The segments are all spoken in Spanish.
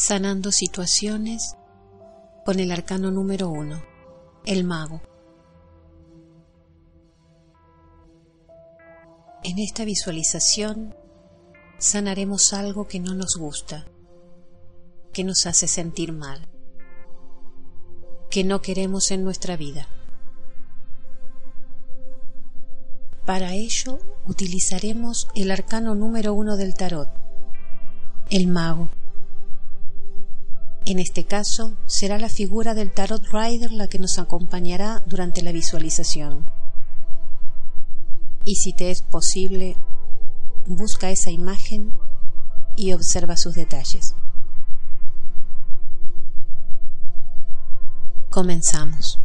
sanando situaciones con el arcano número uno, el mago. En esta visualización sanaremos algo que no nos gusta, que nos hace sentir mal, que no queremos en nuestra vida. Para ello utilizaremos el arcano número uno del tarot, el mago. En este caso será la figura del tarot rider la que nos acompañará durante la visualización. Y si te es posible, busca esa imagen y observa sus detalles. Comenzamos.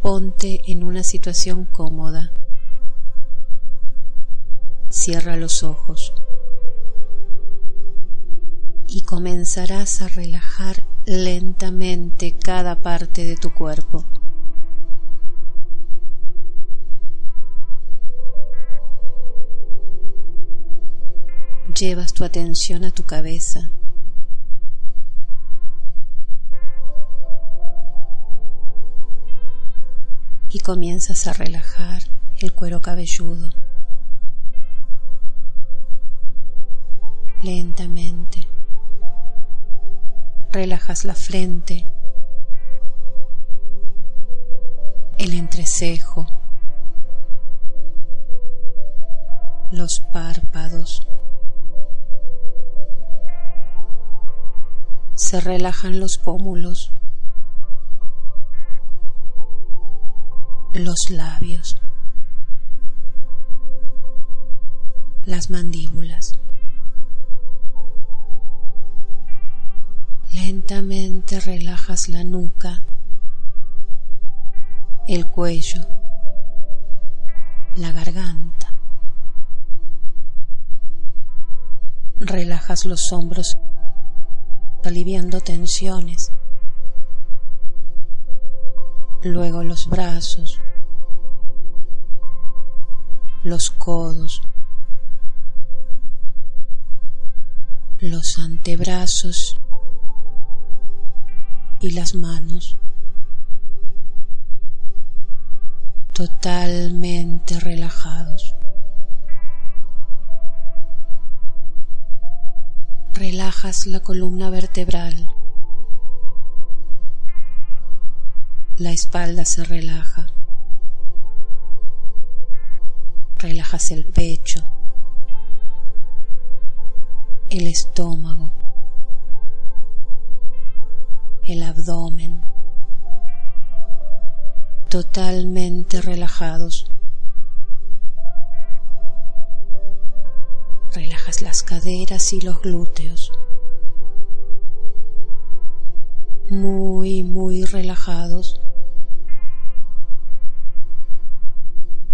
Ponte en una situación cómoda. Cierra los ojos comenzarás a relajar lentamente cada parte de tu cuerpo. Llevas tu atención a tu cabeza. Y comienzas a relajar el cuero cabelludo. Lentamente. Relajas la frente, el entrecejo, los párpados. Se relajan los pómulos, los labios, las mandíbulas. Lentamente relajas la nuca, el cuello, la garganta. Relajas los hombros aliviando tensiones. Luego los brazos, los codos, los antebrazos y las manos totalmente relajados. Relajas la columna vertebral. La espalda se relaja. Relajas el pecho, el estómago, el abdomen, totalmente relajados. Relajas las caderas y los glúteos. Muy, muy relajados.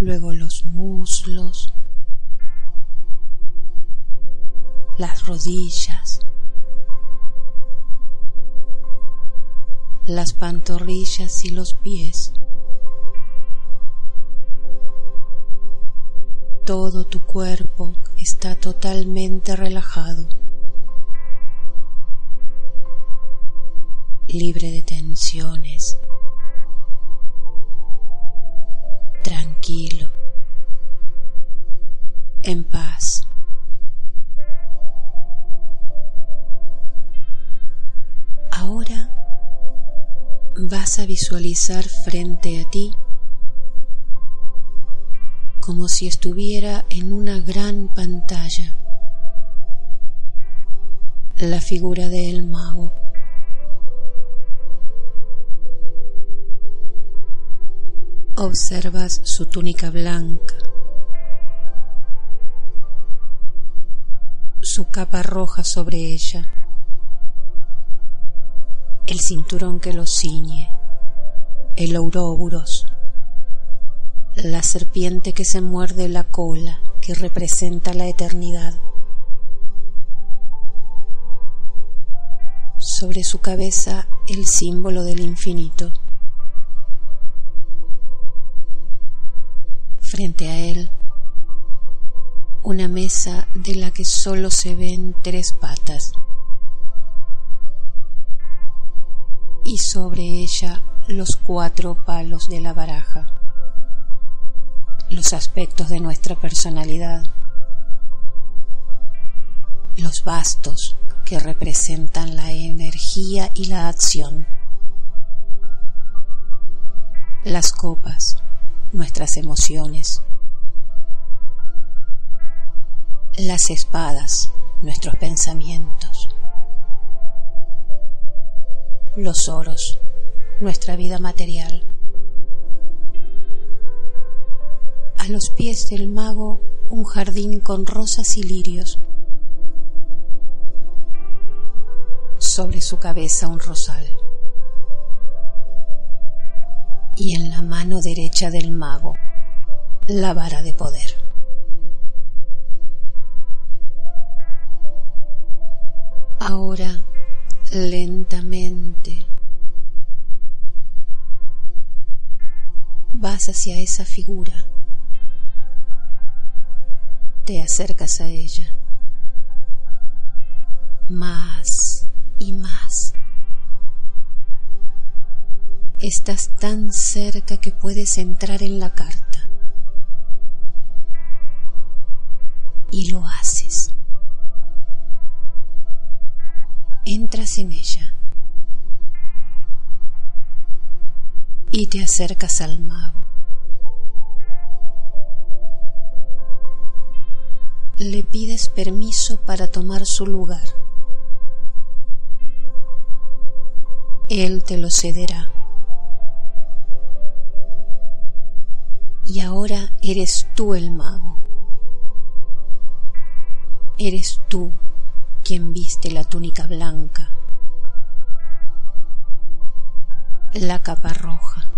Luego los muslos, las rodillas, las pantorrillas y los pies. Todo tu cuerpo está totalmente relajado, libre de tensiones, tranquilo, en paz. A visualizar frente a ti como si estuviera en una gran pantalla. La figura del mago. Observas su túnica blanca, su capa roja sobre ella, el cinturón que lo ciñe, el ouroboros la serpiente que se muerde la cola, que representa la eternidad. Sobre su cabeza el símbolo del infinito. Frente a él, una mesa de la que solo se ven tres patas y sobre ella los cuatro palos de la baraja, los aspectos de nuestra personalidad, los bastos que representan la energía y la acción, las copas, nuestras emociones, las espadas, nuestros pensamientos, los oros, nuestra vida material. A los pies del mago un jardín con rosas y lirios. Sobre su cabeza un rosal. Y en la mano derecha del mago la vara de poder. Ahora, lentamente, vas hacia esa figura, te acercas a ella, más y más. Estás tan cerca que puedes entrar en la carta. Y lo haces. entras en ella y te acercas al mago. Le pides permiso para tomar su lugar. Él te lo cederá. Y ahora eres tú el mago. Eres tú quien viste la túnica blanca, la capa roja.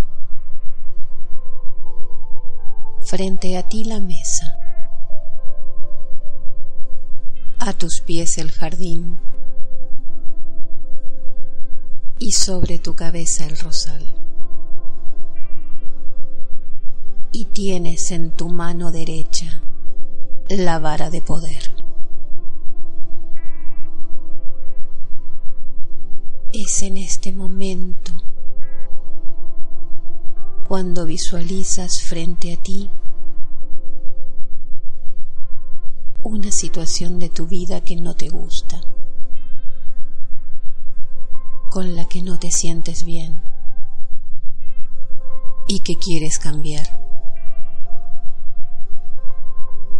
Frente a ti la mesa, a tus pies el jardín y sobre tu cabeza el rosal. Y tienes en tu mano derecha la vara de poder. es en este momento cuando visualizas frente a ti una situación de tu vida que no te gusta, con la que no te sientes bien y que quieres cambiar.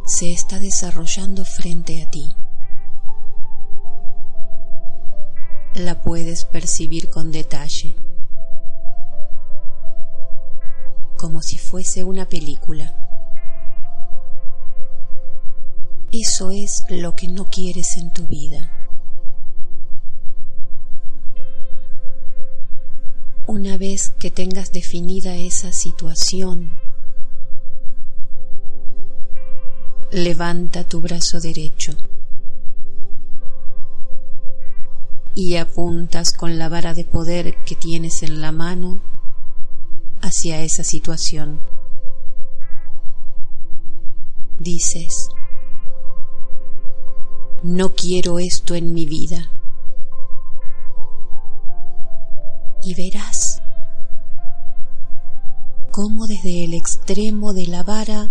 Se está desarrollando frente a ti. la puedes percibir con detalle, como si fuese una película. Eso es lo que no quieres en tu vida. Una vez que tengas definida esa situación, levanta tu brazo derecho y apuntas con la vara de poder que tienes en la mano hacia esa situación. Dices, no quiero esto en mi vida. Y verás cómo desde el extremo de la vara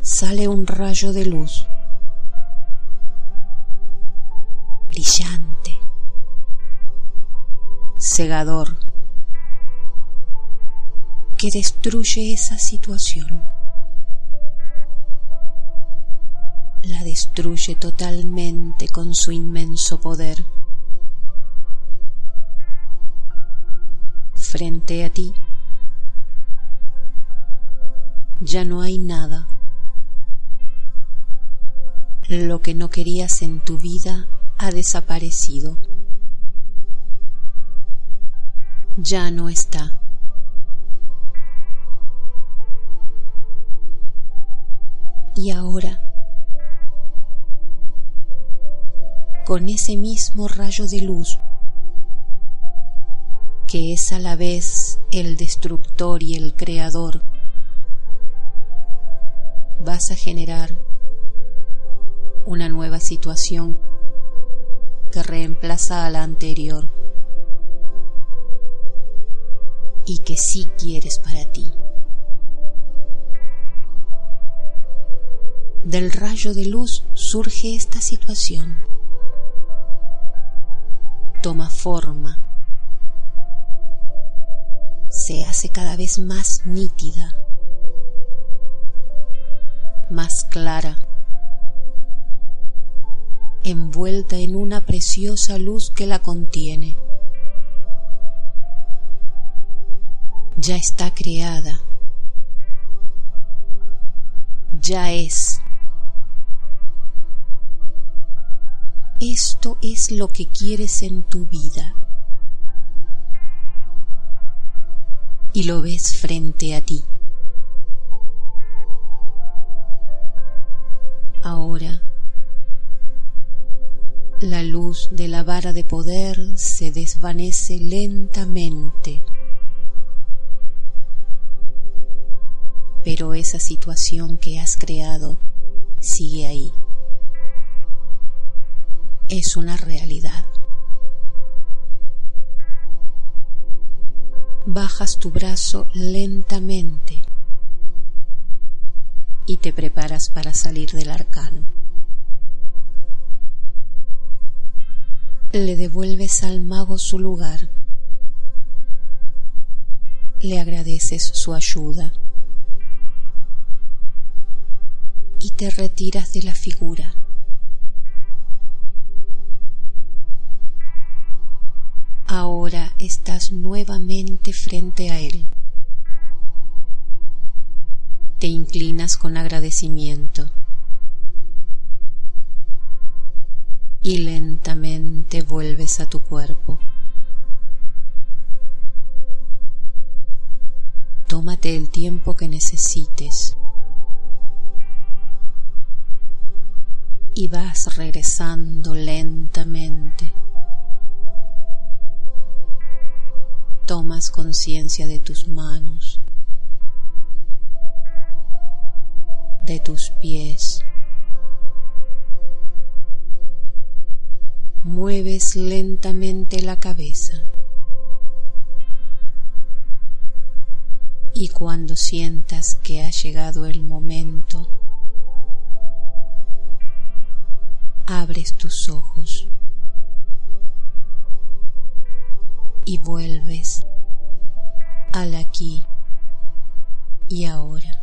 sale un rayo de luz brillante, cegador, que destruye esa situación. La destruye totalmente con su inmenso poder. Frente a ti ya no hay nada. Lo que no querías en tu vida ha desaparecido. Ya no está. Y ahora, con ese mismo rayo de luz, que es a la vez el destructor y el creador, vas a generar una nueva situación que reemplaza a la anterior y que sí quieres para ti. Del rayo de luz surge esta situación. Toma forma. Se hace cada vez más nítida, más clara, envuelta en una preciosa luz que la contiene. Ya está creada, ya es. Esto es lo que quieres en tu vida. Y lo ves frente a ti. Ahora, la luz de la vara de poder se desvanece lentamente. Pero esa situación que has creado sigue ahí es una realidad. Bajas tu brazo lentamente y te preparas para salir del arcano. Le devuelves al mago su lugar. Le agradeces su ayuda y te retiras de la figura. Ahora estás nuevamente frente a Él. Te inclinas con agradecimiento y lentamente vuelves a tu cuerpo. Tómate el tiempo que necesites y vas regresando lentamente. Tomas conciencia de tus manos, de tus pies. Mueves lentamente la cabeza y cuando sientas que ha llegado el momento, abres tus ojos. Y vuelves al aquí y ahora.